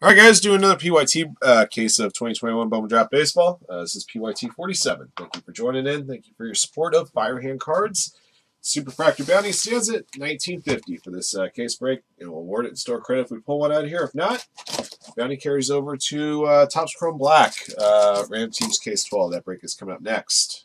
All right, guys, do another PYT uh, case of 2021 Bowman Draft Baseball. Uh, this is PYT 47. Thank you for joining in. Thank you for your support of Firehand Cards. Super Superfractor Bounty stands at 1950 for this uh, case break. And we'll award it in store credit if we pull one out of here. If not, Bounty carries over to uh, Topps Chrome Black. Uh, Ram Teams Case 12. That break is coming up next.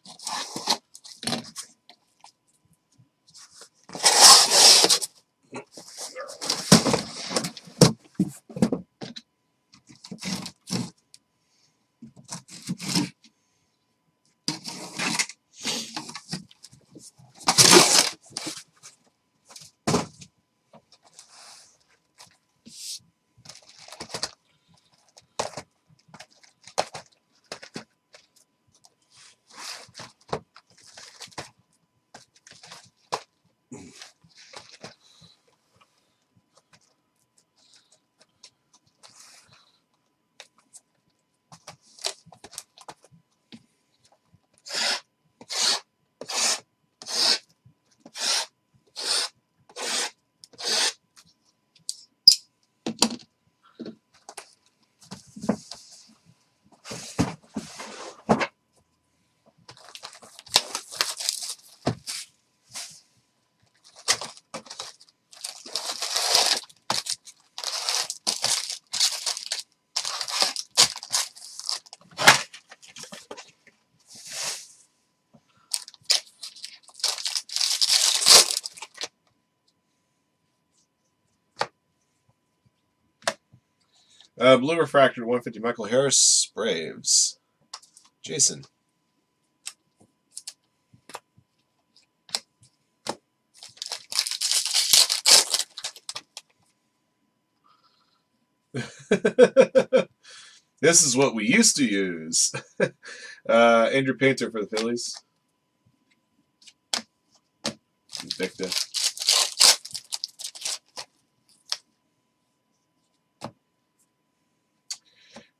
Uh, blue refractor 150 Michael Harris Braves. Jason. this is what we used to use. uh, Andrew Painter for the Phillies. Victor.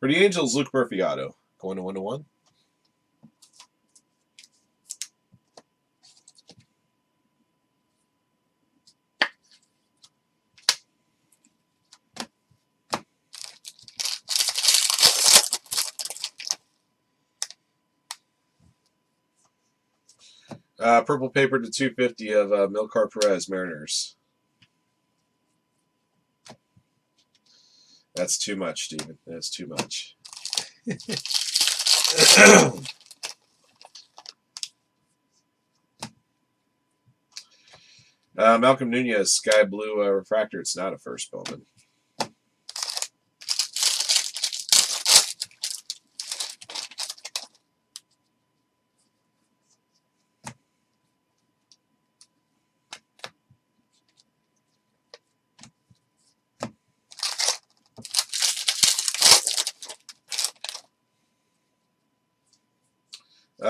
For the Angels, Luke Murphy auto. Going to one to one. Uh, purple paper to 250 of uh, Milkar Perez, Mariners. That's too much, Steven. That's too much. uh, Malcolm Nunez, sky blue uh, refractor. It's not a first Bowman.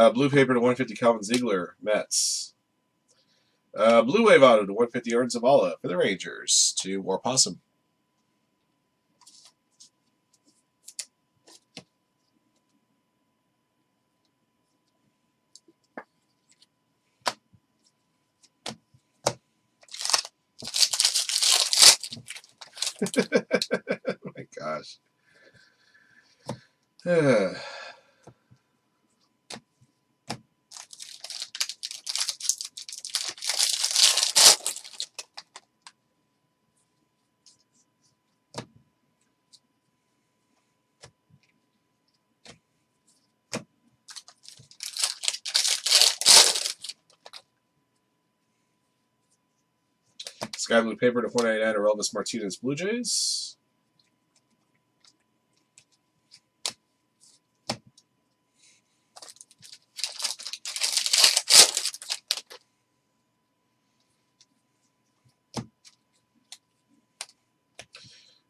Uh, blue paper to 150 Calvin Ziegler, Mets. Uh, blue wave auto to 150 Aaron Zavala for the Rangers to War Possum. oh my gosh. Sky Blue Paper to 499 or Elvis Martinez Blue Jays.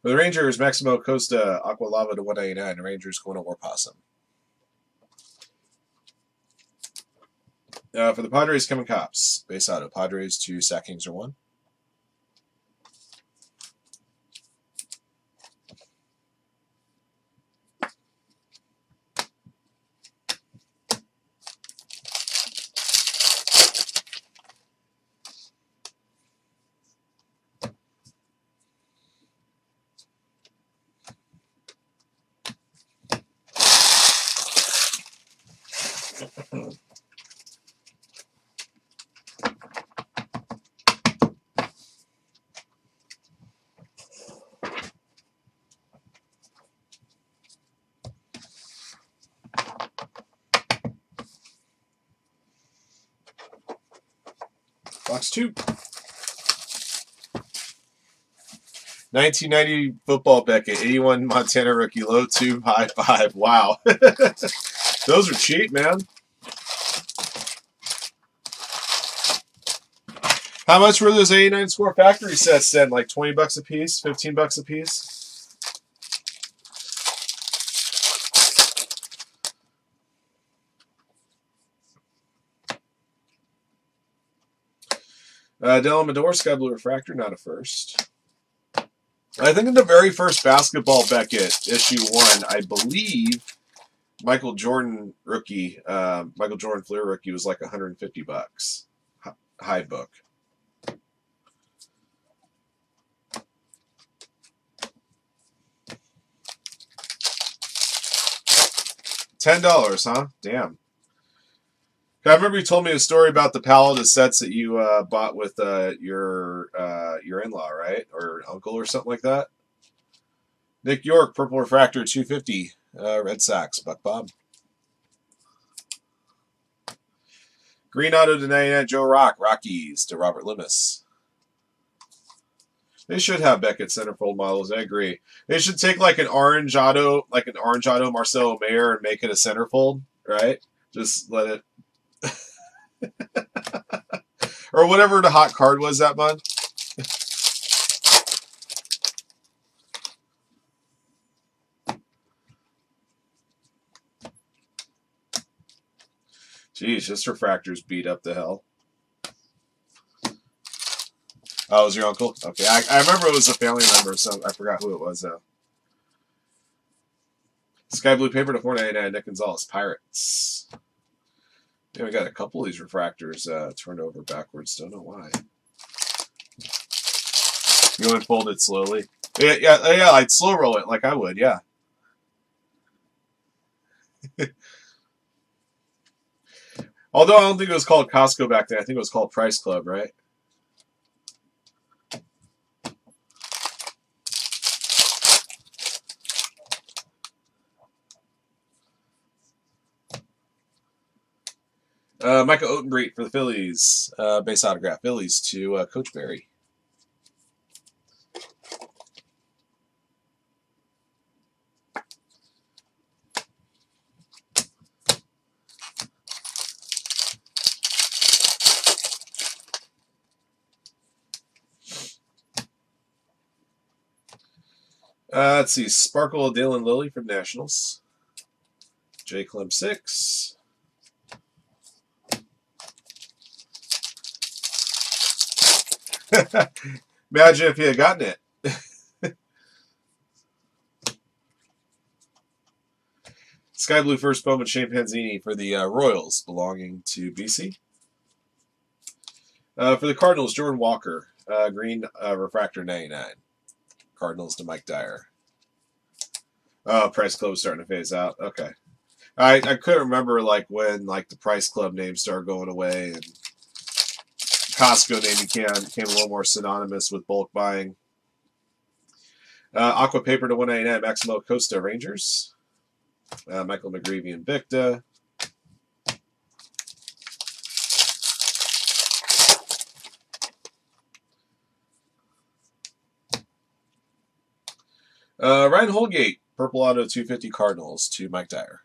For the Rangers, Maximo Costa, Aqua Lava to 199. The Rangers going to War Possum. Uh, for the Padres, Kevin Kopps. Base auto. Padres, two sackings or one. Box two. 1990 football Beckett, 81 Montana rookie, low two, high five. Wow. Those are cheap, man. How much were those 89 score factory sets then? Like 20 bucks a piece, 15 bucks a piece? Uh, Dellin Medor, Sky Blue Refractor, not a first. I think in the very first basketball Beckett, issue one, I believe Michael Jordan rookie, uh, Michael Jordan Fleer rookie was like 150 bucks. High book. Ten dollars, huh? Damn. I remember you told me a story about the pallet of sets that you uh, bought with uh, your uh, your in-law, right, or uncle, or something like that. Nick Yorke, Purple Refractor, two fifty, uh, Red Sox, Buck Bob. Green Auto to 99, Joe Rock, Rockies to Robert Loomis. They should have Beckett centerfold models. I agree. They should take like an orange auto, like an orange auto Marcelo Mayer, and make it a centerfold, right? Just let it or whatever the hot card was that month. Jeez, this refractor's beat up the hell. Oh, it was your uncle? Okay, I, I remember it was a family member, so I forgot who it was, though. Sky Blue Paper to 499, Nick Gonzales, Pirates. Yeah, we got a couple of these refractors uh, turned over backwards. Don't know why. You unfold it slowly. Yeah, yeah, yeah. I'd slow roll it like I would. Yeah. Although I don't think it was called Costco back then. I think it was called Price Club, right? Uh, Michael Ottenbreit for the Phillies. Uh, base autograph. Phillies to uh, Coach Barry. Uh, let's see. Sparkle Daylen Lile from Nationals. J. Clem 6. Imagine if he had gotten it. Sky Blue first Bowman Shane Panzini for the uh, Royals, belonging to BC. Uh, for the Cardinals, Jordan Walker, uh, green uh, refractor 99. Cardinals to Mike Dyer. Oh, Price Club is starting to phase out. Okay. I, I couldn't remember like when like the Price Club names started going away and Costco name became, became a little more synonymous with bulk buying. Uh, Aqua Paper to 199, Maximo Costa Rangers. Uh, Michael McGreevy and Victa. Uh, Ryan Holgate, Purple Auto 250 Cardinals to Mike Dyer.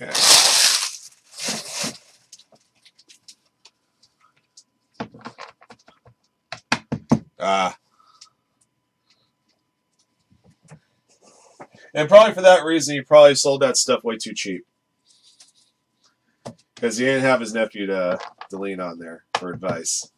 Okay. Ah. And probably for that reason, he probably sold that stuff way too cheap. Because he didn't have his nephew to, to lean on there for advice.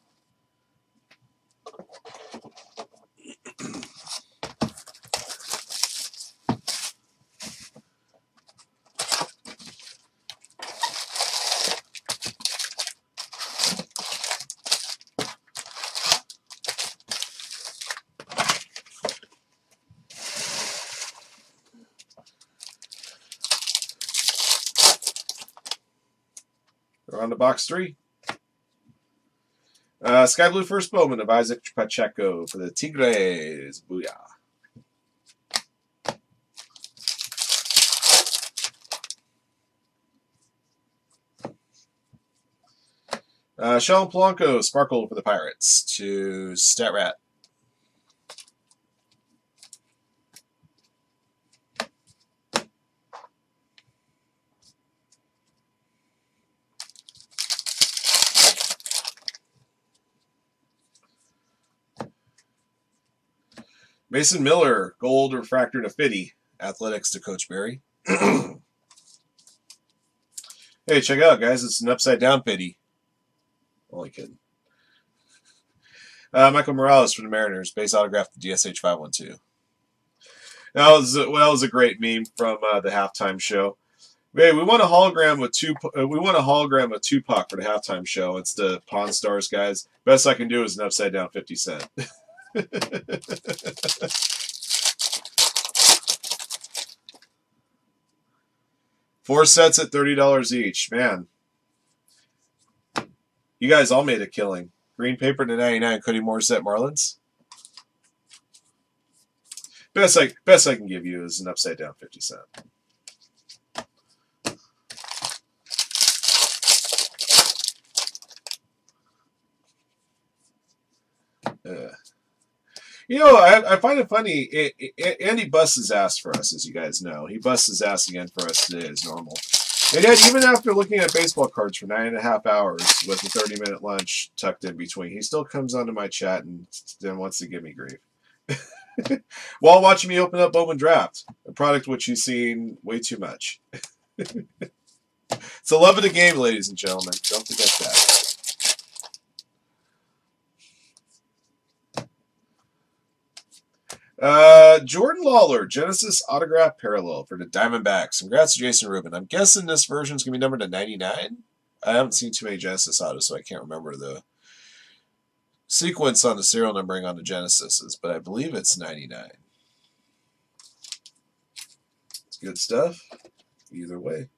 We're on to box three. Uh, Sky Blue First Bowman of Isaac Pacheco for the Tigres. Booyah. Uh, Shalin Polanco, Sparkle for the Pirates to Stat Rat. Mason Miller, gold refractor to Fitty, athletics to Coach Barry. hey, check out, guys. It's an upside down Fitty. Only kidding. Uh, Michael Morales from the Mariners, base autograph to DSH 512. That was, well, that was a great meme from uh, the halftime show. Hey, we want a hologram with two. Uh, we want a hologram of Tupac for the halftime show. It's the Pawn Stars guys. Best I can do is an upside down 50 cent. Four sets at $30 each. Man. You guys all made a killing. Green paper to 99, Cody Morissette Marlins. Best I best I can give you is an upside down 50 cent. Uh. You know, I, I find it funny. It, it, Andy busts his ass for us, as you guys know. He busts his ass again for us today, as normal. And yet, even after looking at baseball cards for nine and a half hours with a 30 minute lunch tucked in between, he still comes onto my chat and then wants to give me grief. While watching me open up Bowman Draft, a product which he's seen way too much. it's the love of the game, ladies and gentlemen. Don't forget that. Uh, Jordan Lawlar, Genesis autograph parallel for the Diamondbacks. Congrats to Jason Rubin. I'm guessing this version is going to be numbered to 99. I haven't seen too many Genesis autos, so I can't remember the sequence on the serial numbering on the Genesises, but I believe it's 99. It's good stuff. Either way.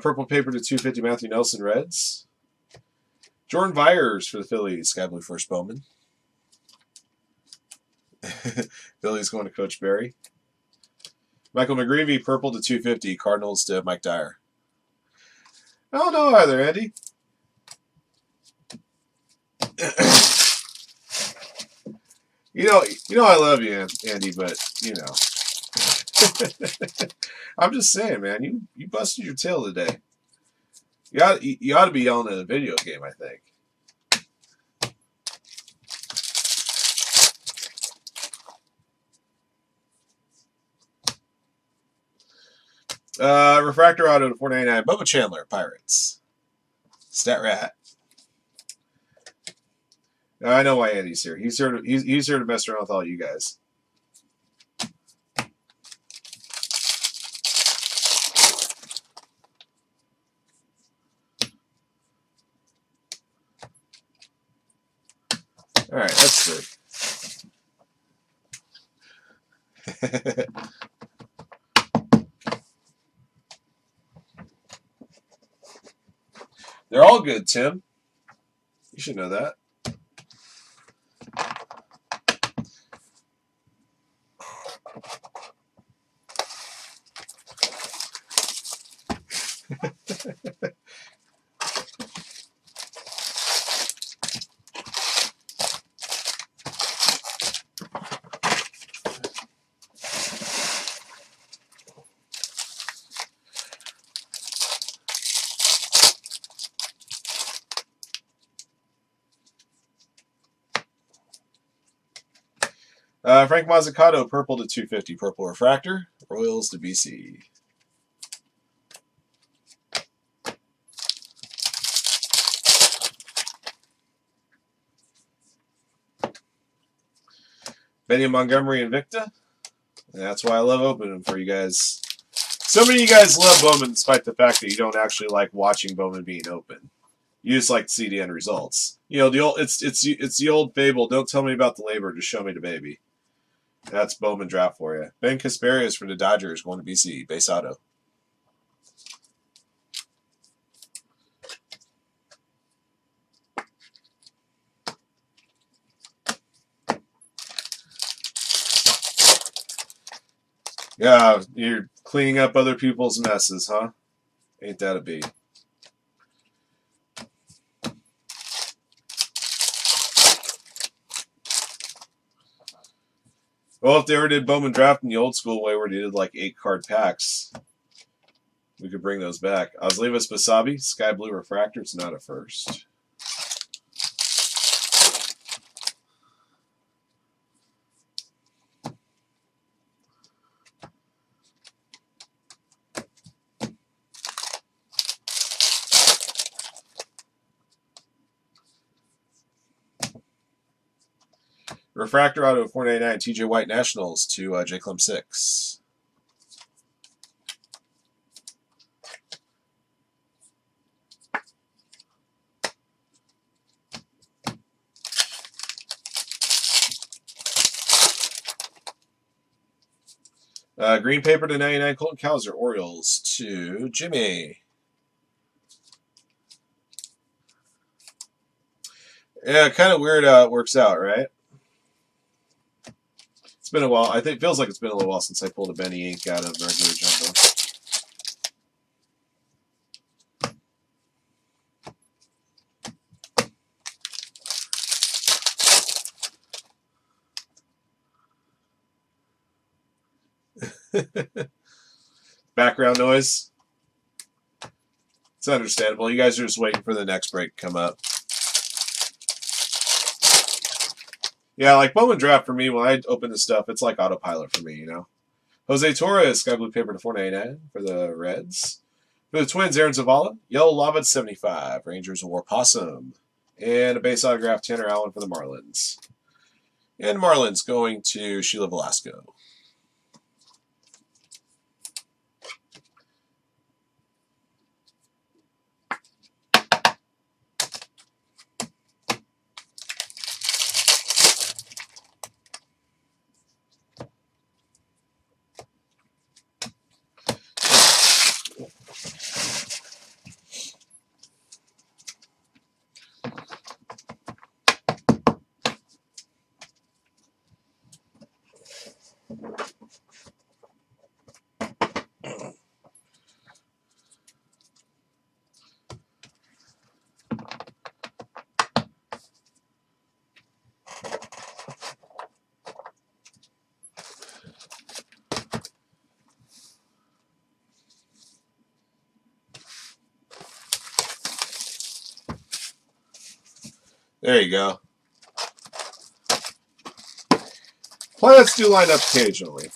Purple paper to 250 Matthew Nelson Reds. Jordan Viars for the Phillies, Sky Blue First Bowman. Phillies going to Coach Barry. Michael McGreevy, purple to 250, Cardinals to Mike Dyer. I don't know either, Andy. you know, you know I love you, Andy, but you know. I'm just saying, man. You you busted your tail today. You ought, you ought to be yelling at a video game, I think. Uh, refractor auto to 499. Bubba Chandler, Pirates. Stat Rat. I know why Andy's here. He's here to he's, he's here to mess around with all you guys. All right, let's see. They're all good, Tim. You should know that. Uh, Frank Mozzicato, purple to 250, purple refractor. Royals to BC. Benny Montgomery Invicta. And that's why I love opening for you guys. So many of you guys love Bowman despite the fact that you don't actually like watching Bowman being open. You just like to see the end results. You know, the old it's it's it's the old fable, don't tell me about the labor, just show me the baby. That's Bowman draft for you. Ben Casparius for the Dodgers going to BC, base auto. Yeah, you're cleaning up other people's messes, huh? Ain't that a beat? Well, if they ever did Bowman draft in the old school way where they did like eight card packs, we could bring those back. Osleivis Basabe, Sky Blue Refractor. It's not a first. Refractor auto 499 TJ White Nationals to uh, J Clem 6. Uh, green paper to 99 Colton Cowser Orioles to Jimmy. Yeah, kind of weird how it works out, right? It's been a while. I think it feels like it's been a little while since I pulled a Benny ink out of regular jumbo. Background noise. It's understandable. You guys are just waiting for the next break to come up. Yeah, like Bowman Draft for me, when I open this stuff, it's like autopilot for me, you know. Jose Torres, Sky Blue Paper to 499 for the Reds. For the Twins, Aaron Zavala, Yellow Lava 75, Rangers War Possum, and a base autograph, Tanner Allen for the Marlins. And Marlins going to Sheila Velasco. There you go. Planets do line up occasionally.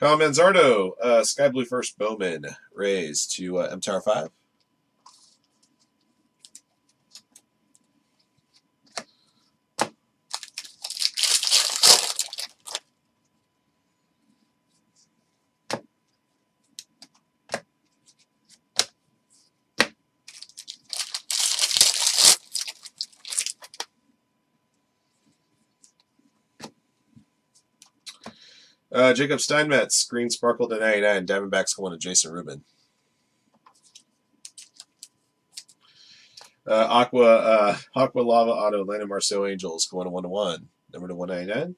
Kyle Manzardo, uh, Sky Blue First Bowman, Rays to uh, MTR 5. Uh, Jacob Steinmetz, Green Sparkle to 99. Diamondbacks going to Jason Rubin. Uh, Aqua uh, Aqua Lava Auto, Landon Marceaux Angels going to 1 to 1. Number to 199.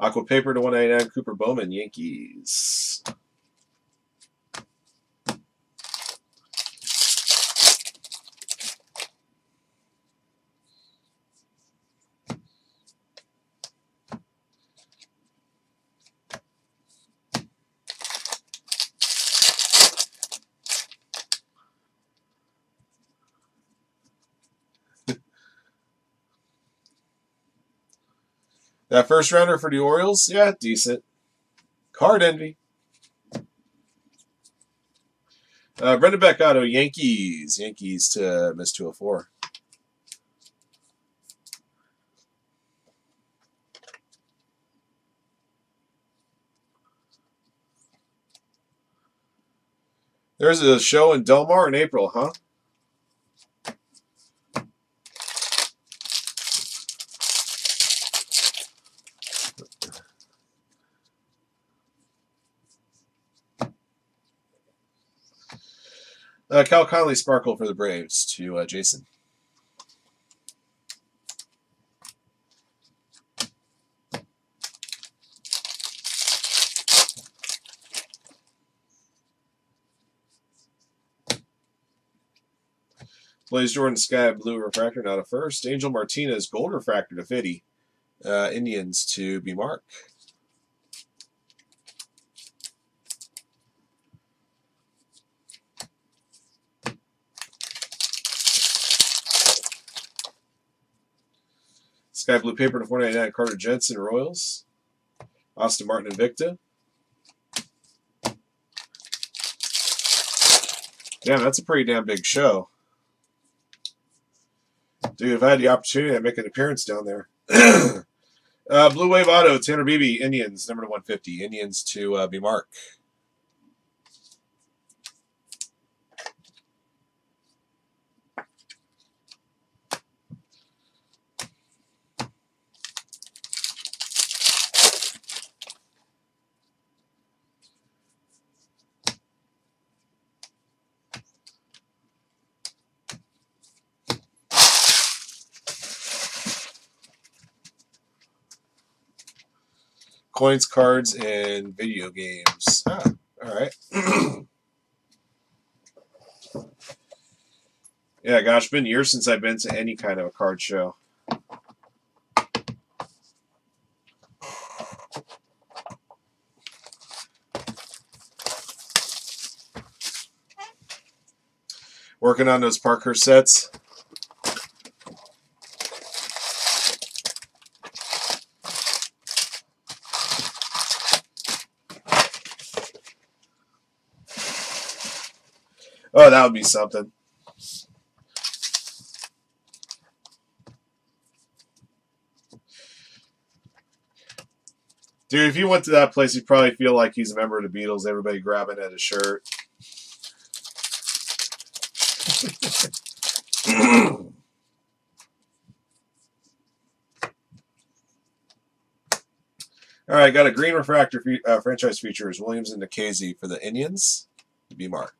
Aqua Paper to 189 Cooper Bowman, Yankees. That first rounder for the Orioles, yeah, decent. Card envy. Uh, Brendan Beck auto Yankees. Yankees to miss 204. There's a show in Del Mar in April, huh? Uh, Cal Conley Sparkle for the Braves to uh, Jason. Blaze Jordan Sky Blue Refractor, not a first. Angel Martinez Gold Refractor to Fitty. Uh, Indians to be Mark. Sky Blue Paper to 499 Carter Jensen Royals. Austin Martin Invicta. Damn, that's a pretty damn big show. Dude, if I had the opportunity, I'd make an appearance down there. uh, Blue Wave Auto, Tanner Bibee, Indians, number to 150. Indians to uh, be Mark. Coins, cards, and video games. Ah, all right. yeah, gosh, been years since I've been to any kind of a card show. Working on those Parker sets. Oh, that would be something. Dude, if you went to that place, you'd probably feel like he's a member of the Beatles, everybody grabbing at his shirt. All right, got a green refractor uh, franchise features Williams and Nikhazy for the Indians to be Mark.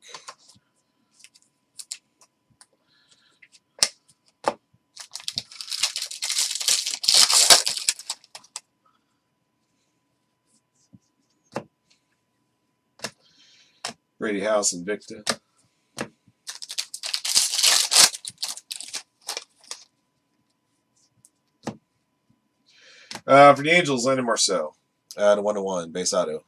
Brady House Invicta. Uh, for the Angels, Landon Marceaux. Uh, to one to one, base auto.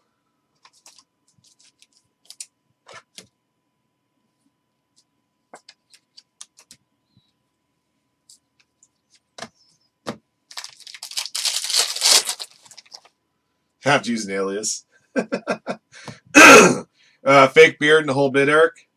Have to use an alias. Uh, fake beard and the whole bit, Eric.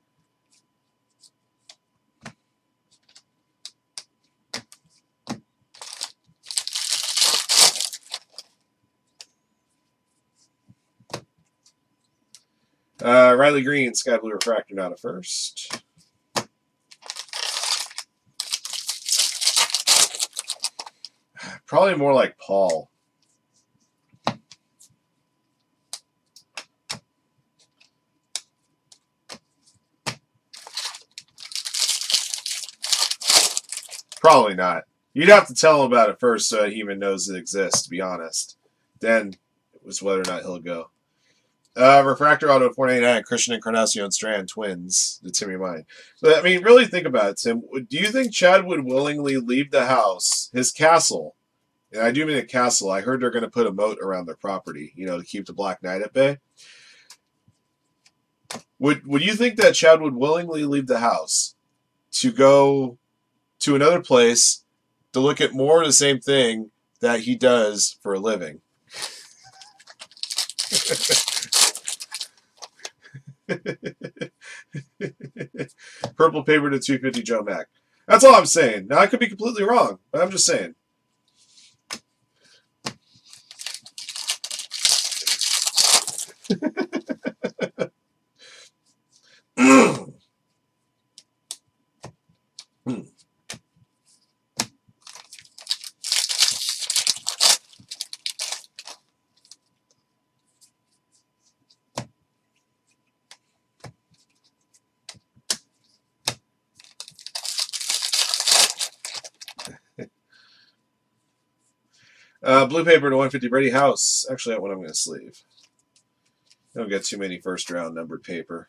Uh, Riley Greene, Sky Blue Refractor, not a first. Probably more like Paul. Probably not. You'd have to tell him about it first so that he even knows it exists, to be honest. Then it was whether or not he'll go. Uh, Refractor Auto 499, Christian Encarnacion Strand twins, the Timmy Mine. But I mean, really think about it, Tim. Do you think Chad would willingly leave the house, his castle? And I do mean a castle. I heard they're going to put a moat around their property, you know, to keep the Black Knight at bay. Would Would you think that Chad would willingly leave the house to go to another place to look at more of the same thing that he does for a living. Purple paper to 250 Joe Mack. That's all I'm saying. Now I could be completely wrong, but I'm just saying. Uh, blue paper to 150 Brady House. Actually, that one I'm going to sleeve. Don't get too many first round numbered paper.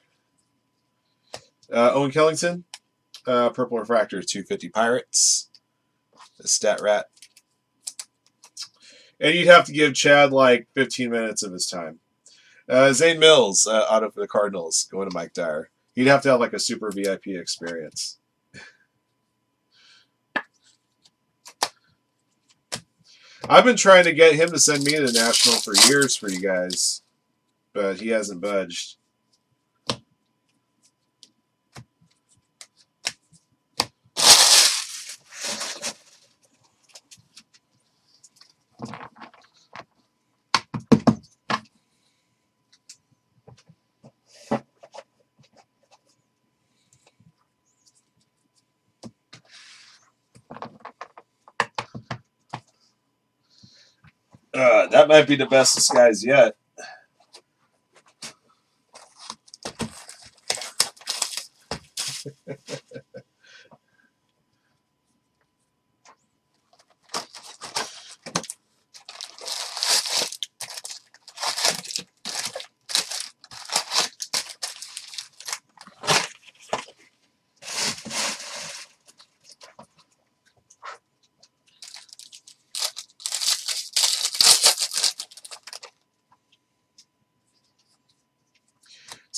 Uh, Owen Kellington, uh, purple refractor 250 Pirates. The stat rat. And you'd have to give Chad like 15 minutes of his time. Uh, Zane Mills, uh, out of the Cardinals, going to Mike Dyer. He'd have to have like a super VIP experience. I've been trying to get him to send me to the national for years for you guys, but he hasn't budged. Uh, that might be the best disguise yet.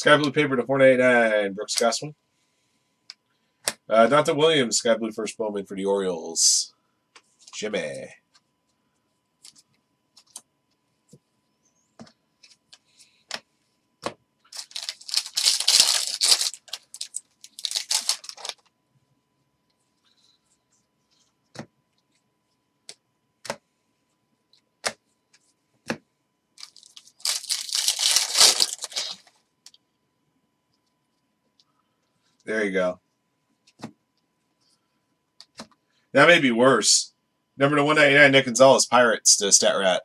Sky Blue paper to 499, Brooks Gossman. Uh, Dante Williams, Sky Blue first Bowman for the Orioles. Jimmy. There you go. That may be worse. Number to 199, Nick Gonzales, Pirates to Stat Rat.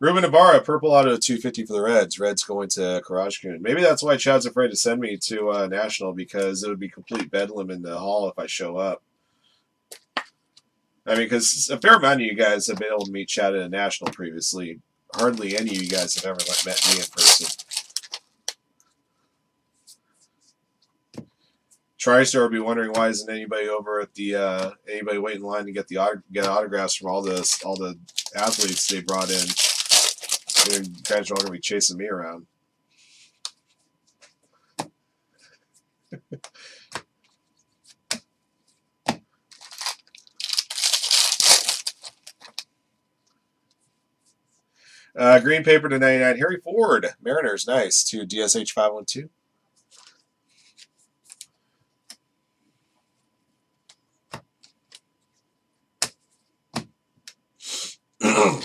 Ruben Ibarra, purple auto 250 for the Reds. Reds going to Karajkun. Maybe that's why Chad's afraid to send me to uh, National because it would be complete bedlam in the hall if I show up. I mean, because a fair amount of you guys have been able to meet Chad at a National previously. Hardly any of you guys have ever met me in person. TriStar will be wondering why isn't anybody over at the uh, anybody waiting in line to get the auto, get autographs from all the all the athletes they brought in. You guys are all gonna be chasing me around. uh, green paper to 99. Harry Ford, Mariners, nice, to DSH 512. For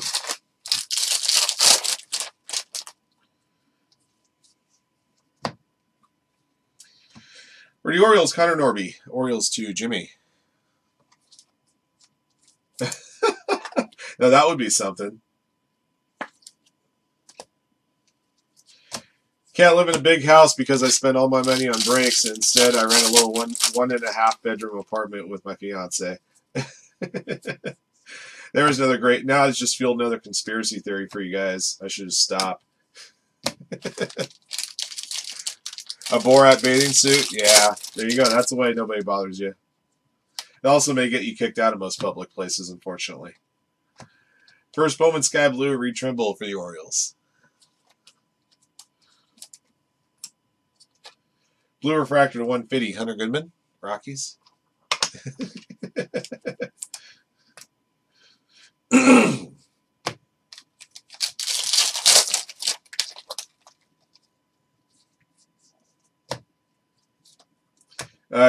the Orioles, Connor Norby. Orioles to Jimmy. now that would be something. Can't live in a big house because I spend all my money on breaks. Instead, I rent a little one one and a half bedroom apartment with my fiance. there was another great. Now it's just fueled another conspiracy theory for you guys. I should just stop. A Borat bathing suit? Yeah, there you go. That's the way nobody bothers you. It also may get you kicked out of most public places, unfortunately. First Bowman Sky Blue, Reed Trimble for the Orioles. Blue Refractor to 150, Hunter Goodman, Rockies. uh,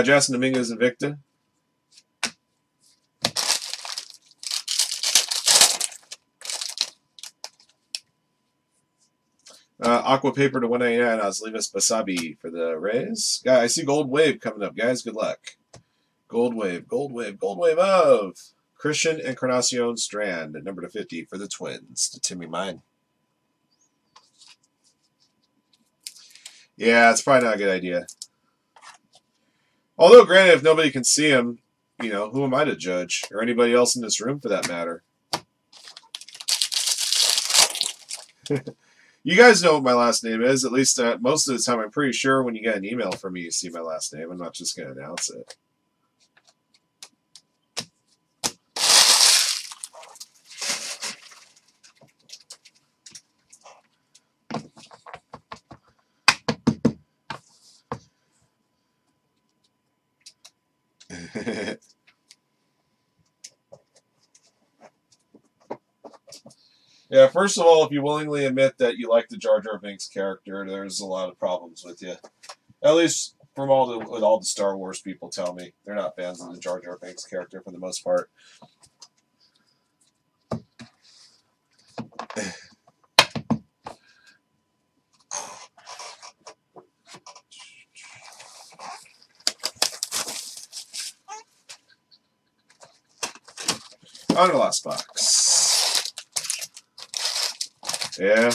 Jasson Dominguez Invicta. Uh, Aqua Paper to 199, Osleivis Basabe for the Rays. Guy, I see Gold Wave coming up, guys. Good luck. Gold Wave, Gold Wave, Gold Wave of Christian Encarnacion Strand number to 50 for the Twins to Timmy Mine. Yeah, it's probably not a good idea. Although, granted, if nobody can see him, you know, who am I to judge? Or anybody else in this room for that matter. You guys know what my last name is. At least uh, most of the time, I'm pretty sure when you get an email from me, you see my last name. I'm not just going to announce it. Yeah, first of all, if you willingly admit that you like the Jar Jar Binks character, there's a lot of problems with you. At least from all the all the Star Wars people tell me, they're not fans of the Jar Jar Binks character for the most part. On the last box. Yeah.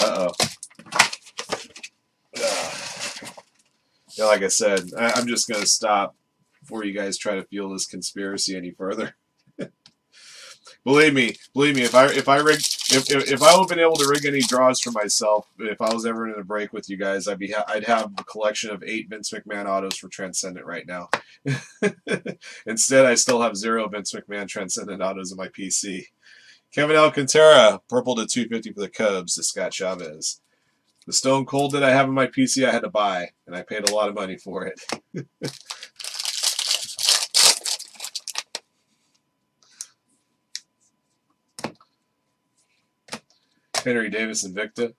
Uh-oh. Yeah, like I said, I, I'm just to stop before you guys try to feel this conspiracy any further. believe me, believe me, if I if I rig if, if, if I would have been able to rig any draws for myself, if I was ever in a break with you guys, I'd be ha I'd have a collection of eight Vince McMahon autos for Transcendent right now. Instead, I still have zero Vince McMahon Transcendent autos in my PC. Kevin Alcantara, purple to 250 for the Cubs to Scott Chavez. The Stone Cold that I have in my PC, I had to buy, and I paid a lot of money for it. Henry Davis Invicta.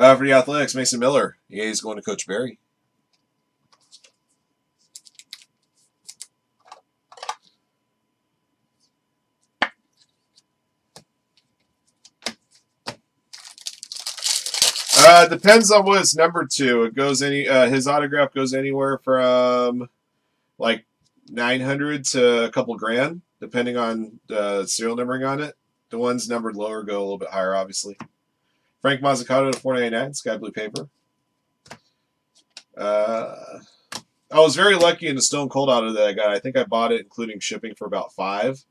Uh, for the Athletics, Mason Miller. Yeah, he's going to Coach Barry. Uh, depends on what it's numbered to. It goes any uh, his autograph goes anywhere from like nine hundred to a couple grand, depending on the serial numbering on it. The ones numbered lower go a little bit higher, obviously. Frank Mozzicato to 499, Sky Blue Paper. Uh, I was very lucky in the Stone Cold Auto that I got. I think I bought it including shipping for about five.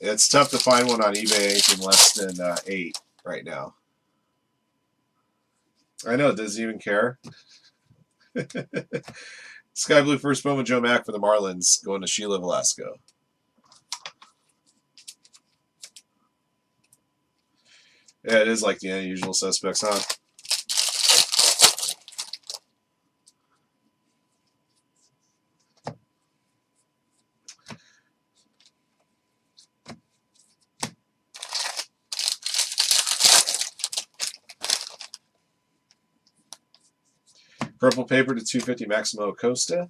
It's tough to find one on eBay anything less than uh, eight right now. I know, it doesn't even care. Sky Blue first moment Joe Mack for the Marlins going to Sheila Velasco. Yeah, it is like the unusual suspects, huh? Purple paper to 250 Maximo Acosta.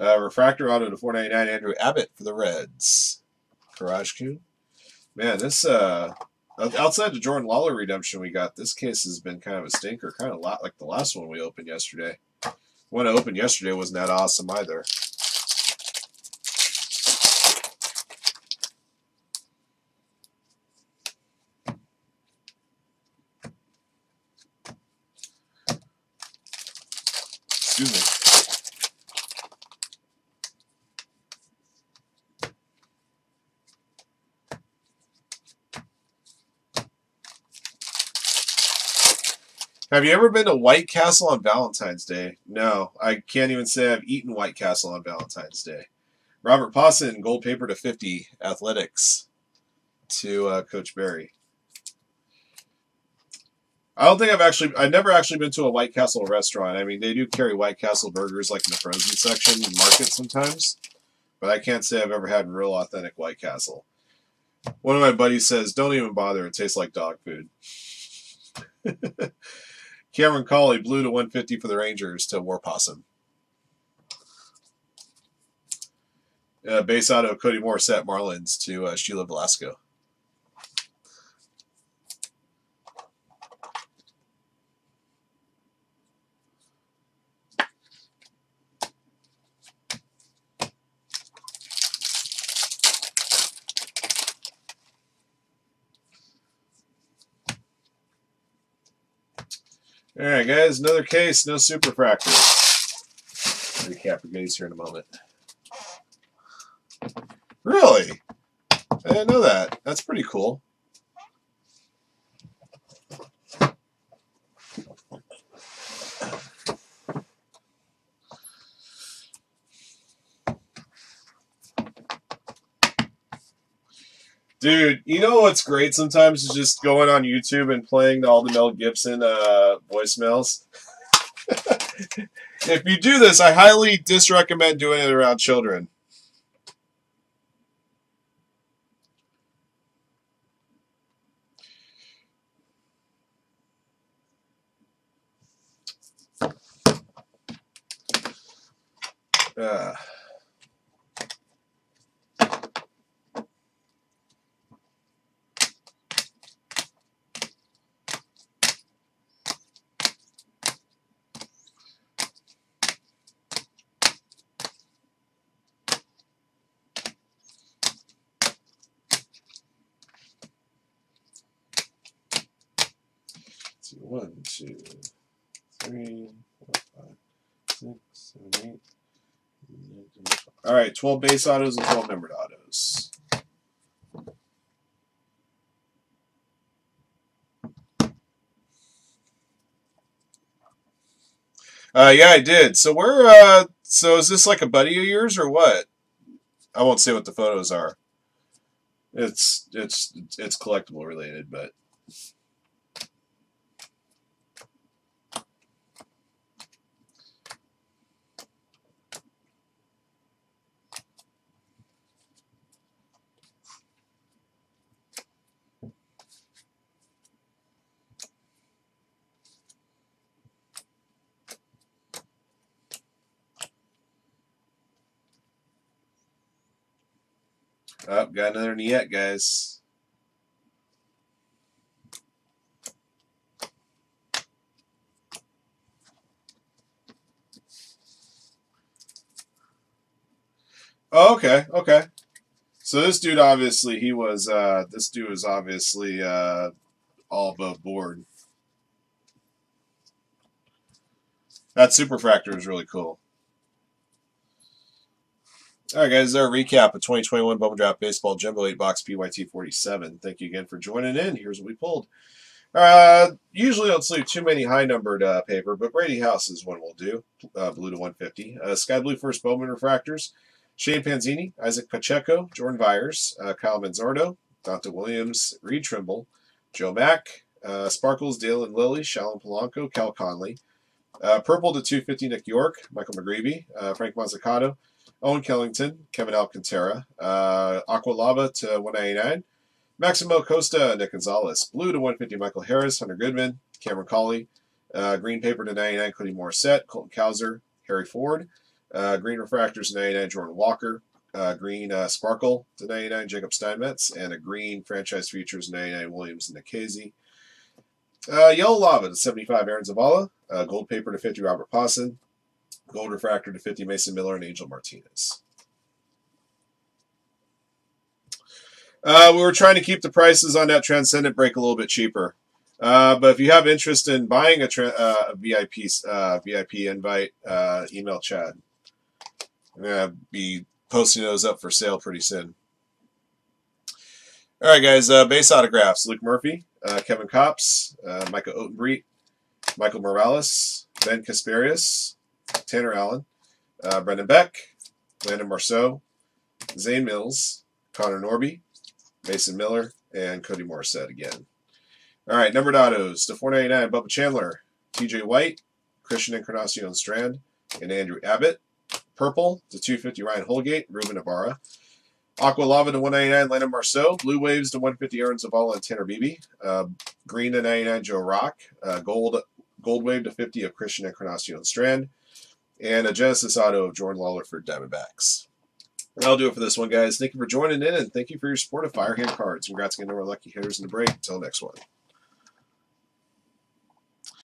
Uh, refractor auto to 499 Andrew Abbott for the Reds. Garage Q. Man, this uh Outside the Jordan Lawlar redemption we got, this case has been kind of a stinker, kind of lot like the last one we opened yesterday. One I opened yesterday wasn't that awesome either. Excuse me. Have you ever been to White Castle on Valentine's Day? No, I can't even say I've eaten White Castle on Valentine's Day. Robert Puason, gold paper to 50, athletics to uh, Coach Barry. I don't think I've actually, I've never actually been to a White Castle restaurant. I mean, they do carry White Castle burgers like in the frozen section market sometimes, but I can't say I've ever had real authentic White Castle. One of my buddies says, "Don't even bother. It tastes like dog food." Cameron Cauley blue to 150 for the Rangers to War Possum. Uh, base out of Cody Morissette Marlins to uh, Sheila Velasco. Guys, another case, no superfractor. Recap your gaze here in a moment. Really? I didn't know that. That's pretty cool. Dude, you know what's great sometimes is just going on YouTube and playing all the Mel Gibson uh, voicemails. if you do this, I highly disrecommend doing it around children. Uh. see, one, two, three, four, five, six, seven, eight. nine, 10, 12. All right, 12 base autos and 12 numbered autos. Uh, yeah, I did. So we're uh, so is this like a buddy of yours or what? I won't say what the photos are. It's it's it's collectible related, but Oh, got another Niet, guys. Oh, okay, okay. So this dude obviously he was uh this dude was obviously uh all above board. That superfractor is really cool. All right, guys, our recap of 2021 Bowman Draft Baseball Jumbo 8 Box PYT 47. Thank you again for joining in. Here's what we pulled. Uh, usually don't sleeve too many high numbered uh, paper, but Brady House is one we'll do. Uh, blue to 150. Uh, Sky Blue First Bowman Refractors. Shane Panzini, Isaac Pacheco, Jordan Viars, uh, Kyle Manzardo, Dante Williams, Reed Trimble, Joe Mack, uh, Sparkles, Dale and Lily, Shalin Polanco, Cal Conley. Uh, purple to 250, Nick Yorke, Michael McGreevy, uh, Frank Mozzicato, Owen Kellington, Kevin Alcantara, uh, Aqua Lava to 199, Maximo Costa, Nick Gonzales, Blue to 150, Michael Harris, Hunter Goodman, Cameron Cauley, uh, Green Paper to 99, Cody Morissette, Colton Cowser, Harry Ford, uh, Green Refractors to 99, Jordan Walker, uh, Green uh, Sparkle to 99, Jacob Steinmetz, and a Green Franchise Features 99, Williams and Nikhazy. Uh, Yellow Lava to 75, Aaron Zavala. Uh, gold Paper to 50, Robert Puason. Gold Refractor to 50, Mason Miller and Angel Martinez. Uh, we were trying to keep the prices on that Transcendent break a little bit cheaper. Uh, but if you have interest in buying a, uh, VIP uh, VIP invite, uh, email Chad. I'm going to be posting those up for sale pretty soon. All right, guys. Uh, base autographs: Luke Murphy, Kevin Kopps, Michael Ottenbreit, Michael Morales, Ben Kasparius, Tanner Allen, uh, Brendan Beck, Landon Marceaux, Zane Mills, Connor Norby, Mason Miller, and Cody Morissette again. All right, numbered autos to 499 Bubba Chandler, TJ White, Christian Encarnacion Strand, and Andrew Abbott. Purple to 250 Ryan Holgate, Ruben Ibarra. Aqua Lava to 199 Landon Marceaux. Blue Waves to 150 Aaron Zavala and Tanner Beebe. Uh, green to 99 Joe Rock. Uh, gold Gold Wave to 50 of Christian Encarnacion Strand. And a Genesis Auto of Jordan Lawlar for Diamondbacks. That'll do it for this one, guys. Thank you for joining in, and thank you for your support of Firehand Cards. Congrats again to our lucky hitters in the break. Until next one.